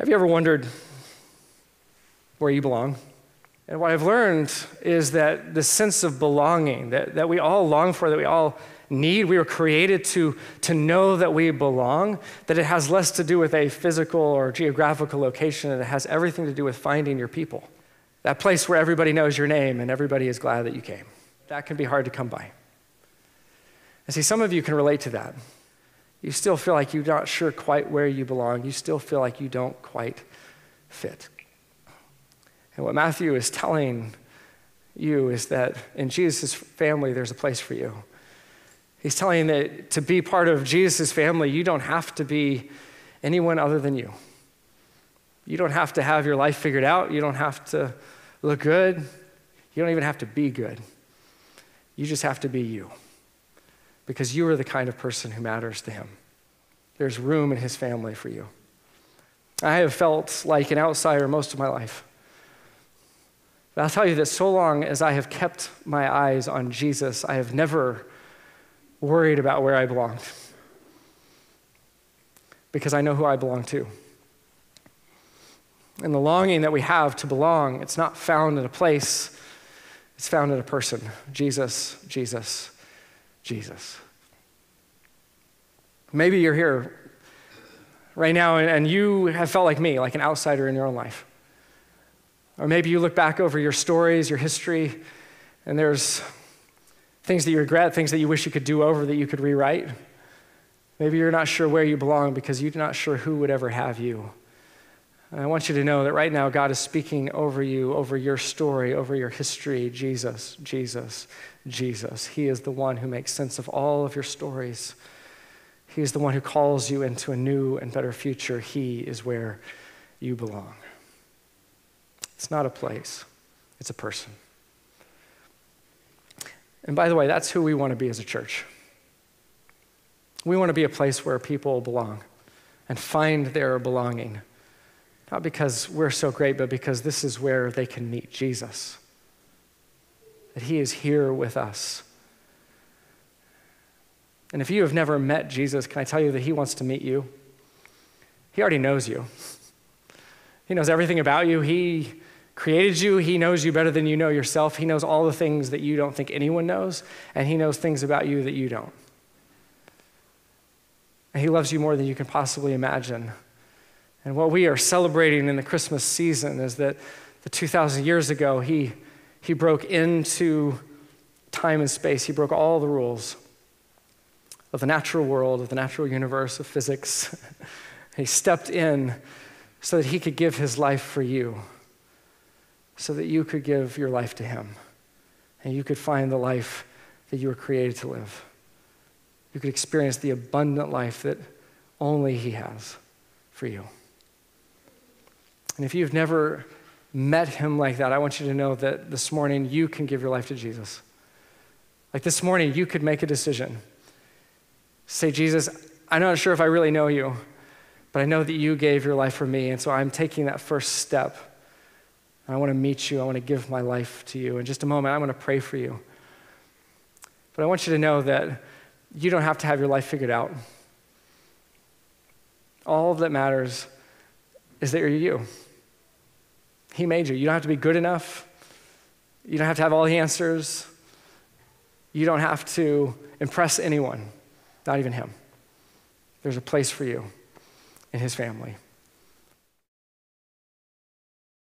Have you ever wondered where you belong? And what I've learned is that the sense of belonging that, that we all long for, that we all need, we were created to, to know that we belong, that it has less to do with a physical or geographical location, and it has everything to do with finding your people. That place where everybody knows your name and everybody is glad that you came. That can be hard to come by. And see, some of you can relate to that. You still feel like you're not sure quite where you belong. You still feel like you don't quite fit. And what Matthew is telling you is that in Jesus' family, there's a place for you. He's telling that to be part of Jesus' family, you don't have to be anyone other than you. You don't have to have your life figured out. You don't have to look good. You don't even have to be good. You just have to be you because you are the kind of person who matters to him. There's room in his family for you. I have felt like an outsider most of my life. But I'll tell you that so long as I have kept my eyes on Jesus, I have never worried about where I belonged because I know who I belong to. And the longing that we have to belong, it's not found in a place, it's found in a person Jesus, Jesus, Jesus. Maybe you're here right now and you have felt like me, like an outsider in your own life. Or maybe you look back over your stories, your history, and there's things that you regret, things that you wish you could do over that you could rewrite. Maybe you're not sure where you belong because you're not sure who would ever have you. I want you to know that right now God is speaking over you, over your story, over your history. Jesus, Jesus, Jesus. He is the one who makes sense of all of your stories. He is the one who calls you into a new and better future. He is where you belong. It's not a place, it's a person. And by the way, that's who we want to be as a church. We want to be a place where people belong and find their belonging. Not because we're so great, but because this is where they can meet Jesus. That He is here with us. And if you have never met Jesus, can I tell you that He wants to meet you? He already knows you. He knows everything about you. He created you. He knows you better than you know yourself. He knows all the things that you don't think anyone knows, and He knows things about you that you don't. And He loves you more than you can possibly imagine. And what we are celebrating in the Christmas season is that the 2,000 years ago, He, he broke into time and space, He broke all the rules of the natural world, of the natural universe, of physics. he stepped in so that He could give His life for you so that you could give your life to Him and you could find the life that you were created to live. You could experience the abundant life that only He has for you. And if you've never met Him like that, I want you to know that this morning you can give your life to Jesus. Like this morning, you could make a decision. Say, Jesus, I'm not sure if I really know you, but I know that you gave your life for me, and so I'm taking that first step I want to meet you. I want to give my life to you. In just a moment, I'm going to pray for you. But I want you to know that you don't have to have your life figured out. All that matters is that you're you. He made you. You don't have to be good enough. You don't have to have all the answers. You don't have to impress anyone, not even Him. There's a place for you in His family.